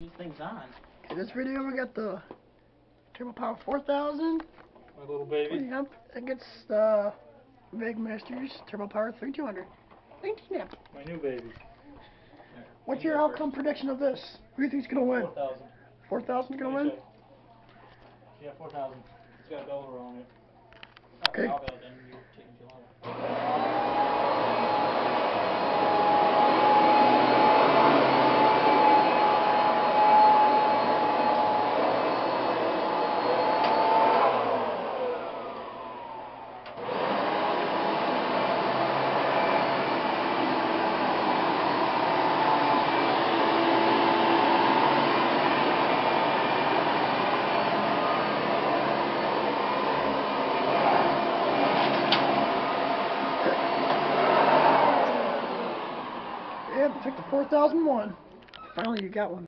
These things on. Okay, this video we got the Turbo Power 4000. My little baby. Yep, against uh, the Vacmaster's Turbo Power 3200. 19 amp. My new baby. What's your outcome prediction of this? Who do you think's gonna win? 4,000. 4000 gonna win? Yeah, 4,000. It's got a dollar on it. Okay. Yep, took the 4001. Finally, you got one.